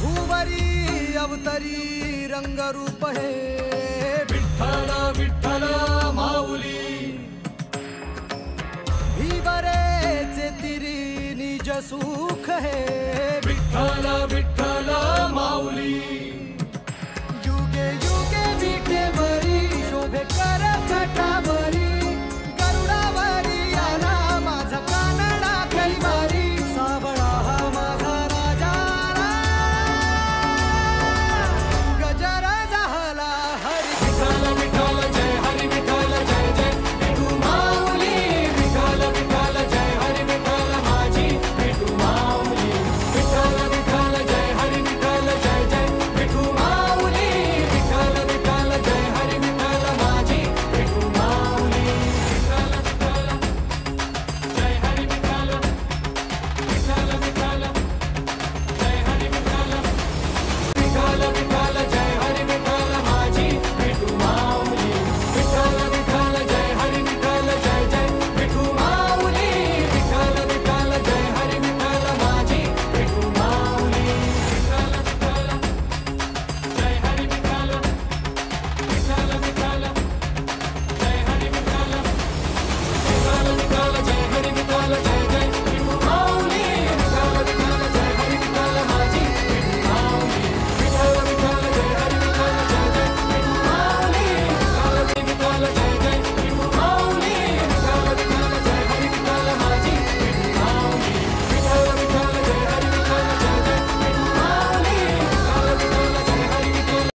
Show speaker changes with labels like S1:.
S1: भूवरी तरी रंगरूप हे।
S2: विठल विठल माउली
S1: भीवरे तिरी निज सुख है।
S2: विठल विठल